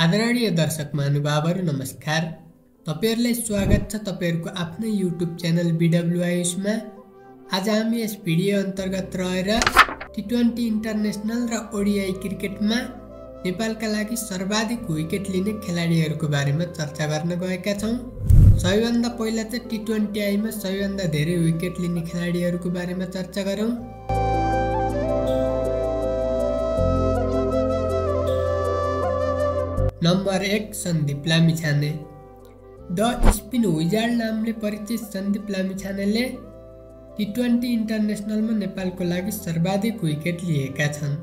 आदरणीय दर्शक महानुभावहरू नमस्कार। तपाईँहरूलाई स्वागत छ तपाईँहरूको आफ्नै युट्युब च्यानल बिडब्लुआइएसमा आज हामी यस भिडियो अन्तर्गत रहेर टी ट्वेन्टी इन्टरनेसनल र ओडिआई क्रिकेटमा नेपालका लागि सर्वाधिक विकेट लिने खेलाडीहरूको बारेमा चर्चा गर्न गएका छौँ। सबैभन्दा पहिला चाहिँ टी ट्वेन्टी आईमा सबैभन्दा धेरै विकेट लिने खेलाडीहरूको बारेमा चर्चा गरौँ। नम्बर एक Sandeep Lamichhane. The spin wizard नामले परिचित सन्दीप लामिछानेले टी ट्वेन्टी इन्टरनेसनलमा नेपालको लागि सर्वाधिक विकेट लिएका छन्।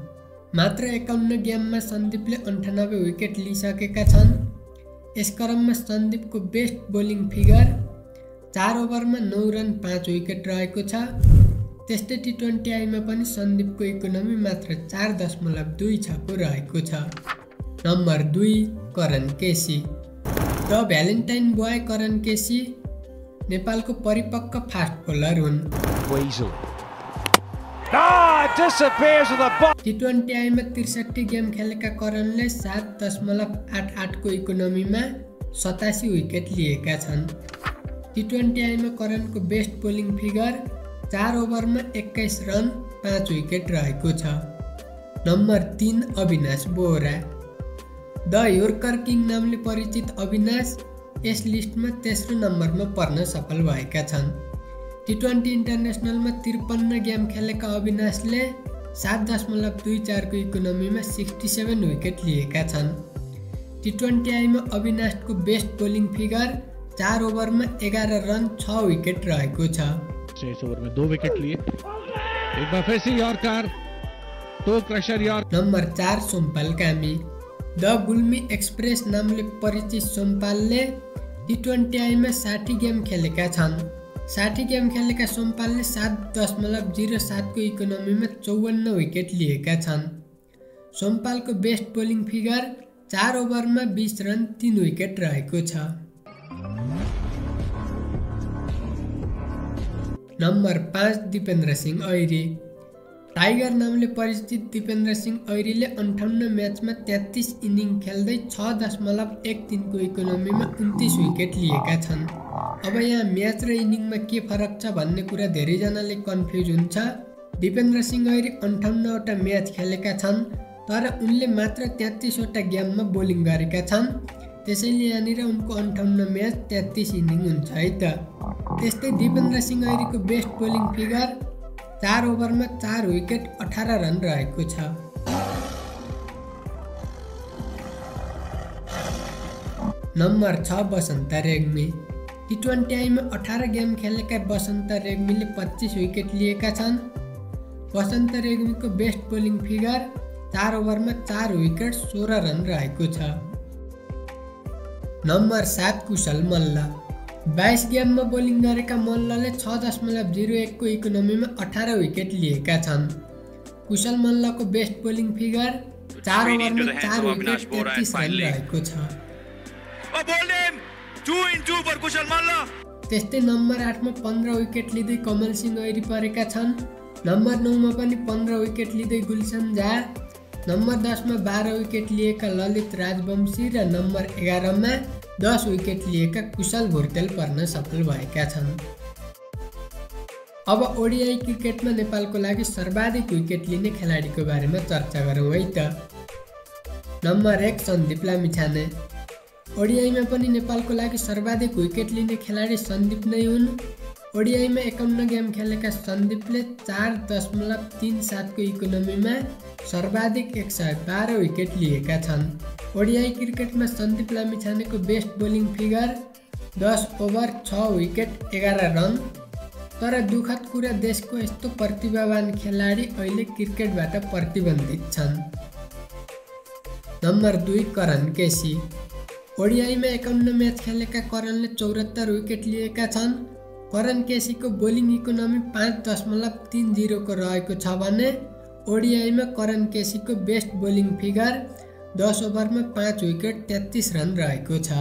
मात्र एकाउन्न गेममा सन्दीपले अन्ठानब्बे विकेट लिइसकेका छन्। यस क्रममा सन्दीपको बेस्ट बोलिङ फिगर चार ओभरमा नौ रन पाँच विकेट रहेको छ। त्यस्तै टी ट्वेन्टी आईमा पनि सन्दीपको इकोनोमी मात्र चार दशमलव दुई छको रहेको छ। नम्बर दुई Karan KC. The Valentine boy Karan KC नेपालको परिपक्व फास्ट बोलर हुन्। टी ट्वेन्टी आईमा त्रिसठी गेम खेलेका करणले सात दशमलव आठ आठको इकोनोमीमा सतासी विकेट लिएका छन्। टी ट्वेन्टी आईमा करणको बेस्ट बोलिङ फिगर चार ओभरमा एक्काइस रन पाँच विकेट रहेको छ। नम्बर तिन Avinash Bohara. The yorker king नामले परिचित अविनाश यस लिस्टमा तेस्रो नम्बरमा पर्न सफल भएका छन्। टी ट्वेन्टी इन्टरनेसनलमा त्रिपन्न गेम खेलेका अविनाशले सात दशमलव दुई चारको इकोनोमीमा सिक्सटी सेभेन विकेट लिएका छन्। टी ट्वेन्टी आईमा अविनाशको बेस्ट बोलिङ फिगर चार ओभरमा एघार रन छ विकेट रहेको छ। ओभर में दो विकेट लिए। एक बार फिर से यॉर्कर तो क्रशर यॉर्क। नम्बर चार सोमपाल कामी। द गुल्मी एक्सप्रेस नामले परिचित सोमपालले टी ट्वेन्टी आईमा साठी गेम खेलेका छन्। साठी गेम खेलेका सोमपालले सात दशमलव जिरो सातको इकोनोमीमा चौवन्न विकेट लिएका छन्। सोमपालको बेस्ट बोलिङ फिगर चार ओभरमा बिस रन तिन विकेट रहेको छ। नम्बर पाँच दिपेन्द्र सिंह ऐरी। टाइगर नामले परिचित दिपेन्द्र सिंह ऐरीले अन्ठाउन्न म्याचमा तेत्तिस इनिङ खेल्दै छ दशमलव एक तिनको इकोनोमीमा उन्तिस विकेट लिएका छन्। अब यहाँ म्याच र इनिङमा के फरक छ भन्ने कुरा धेरैजनाले कन्फ्युज हुन्छ। दिपेन्द्र सिंह ऐरी अन्ठाउन्नवटा म्याच खेलेका छन् तर उनले मात्र तेत्तिसवटा गेममा बोलिङ गरेका छन्। त्यसैले यहाँनिर उनको अन्ठाउन्न म्याच तेत्तिस इनिङ हुन्छ है त। त्यस्तै दिपेन्द्र सिंह ऐरीको बेस्ट बोलिङ फिगर चार ओभरमा चार विकेट अठार रन रहेको छ। नम्बर छ बसन्त रेग्मी। टी आईमा अठार गेम खेलेका बसन्त रेग्मीले पच्चिस विकेट लिएका छन्। बसन्त रेग्मीको बेस्ट बोलिङ फिगर चार ओभरमा चार विकेट सोह्र रन रहेको छ। नम्बर सात कुशल मल्ल। बाइस गेममा बोलिङ गरेका मल्लले छ दशमलव जिरो एकको इकोनोमीमा अठार विकेट लिएका छन्। कुशल मल्लको बेस्ट बोलिङ फिगर चार ओभरमा चार विकेट तेत्तिस रन रहेको छ। त्यस्तै नम्बर आठमा पन्ध्र विकेट लिँदै कमल सिंह ऐरी परेका छन्। नम्बर नौमा पनि पन्ध्र विकेट लिँदै गुलसन झा। नम्बर दसमा बाह्र विकेट लिएका ललित राजवंशी र नम्बर एघारमा दस विकेट लिएका कुशल भुर्तेल पर्न सफल भएका छन्। अब ओडिआई क्रिकेटमा नेपालको लागि सर्वाधिक विकेट लिने खेलाडीको बारेमा चर्चा गरौँ है त। नम्बर एक सन्दीप लामिछाने। ओडिआईमा पनि नेपालको लागि सर्वाधिक विकेट लिने खेलाडी सन्दीप नै हुन्। ओडिआईमा एकाउन्न गेम खेलेका सन्दीपले चार दशमलव तिन सातको इकोनोमीमा सर्वाधिक एक सय बाह्र विकेट लिएका छन्। ओडिआई क्रिकेटमा सन्दीप लामिछानेको बेस्ट बोलिङ फिगर दस ओभर छ विकेट एघार रन। तर दुःखद कुरा देशको यस्तो प्रतिभावान खेलाडी अहिले क्रिकेटबाट प्रतिबन्धित छन्। नम्बर दुई करण केसी। ओडिआईमा एकाउन्न म्याच खेलेका करणले चौरात्तर विकेट लिएका छन्। करण केसीको बोलिङ इकोनोमी पाँच दशमलव तिन जिरोको रहेको छ भने ओडिआईमा करण केसीको बेस्ट बोलिङ फिगर दस ओभरमा पाँच विकेट तेत्तिस रन रहेको छ।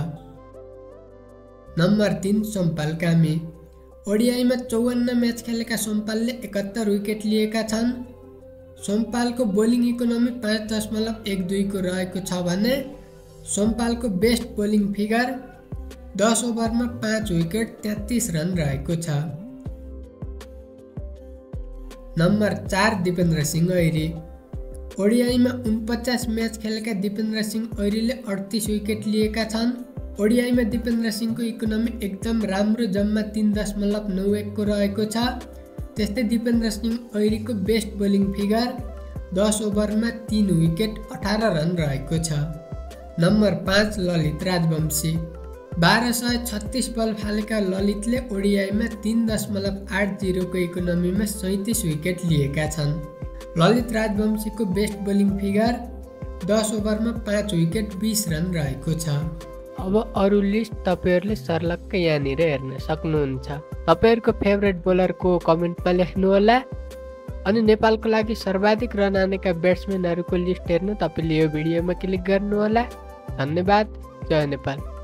नम्बर तिन सोमपाल कामी। ओडिआईमा चौवन्न म्याच खेलेका सोमपालले एकहत्तर विकेट लिएका छन्। सोमपालको बोलिङ इकोनोमी पाँच दशमलव एक दुईको रहेको छ भने सोमपालको बेस्ट बोलिङ फिगर दस ओभरमा पाँच विकेट तेत्तिस रन रहेको छ। नम्बर चार दिपेन्द्र सिंह ऐरी। ओडिआईमा उनपचास म्याच खेलेका दिपेन्द्र सिंह ऐरीले अडतिस विकेट लिएका छन्। ओडिआईमा दिपेन्द्र सिंहको इकोनोमी एकदम राम्रो जम्मा तिन दशमलव नौ एकको रहेको छ। त्यस्तै दिपेन्द्र सिंह ऐरीको बेस्ट बोलिङ फिगर दस ओभरमा तिन विकेट अठार रन रहेको छ। नम्बर पाँच ललित राजवंशी। बाह्र सय छत्तिस बल फालेका ललितले ओडिआईमा तिन दशमलव आठ जिरोको इकोनोमीमा सैँतिस विकेट लिएका छन्। ललित राजवंशीको बेस्ट बोलिङ फिगर दस ओभरमा पाँच विकेट बिस रन रहेको छ। अब अरू लिस्ट तपाईँहरूले सर्लक्कै यहाँनिर हेर्न सक्नुहुन्छ। तपाईँहरूको फेभरेट बोलरको कमेन्टमा लेख्नुहोला अनि नेपालको लागि सर्वाधिक रन आनेका ब्याट्सम्यानहरूको लिस्ट हेर्नु तपाईँले यो भिडियोमा क्लिक गर्नुहोला धन्यवाद। जय नेपाल।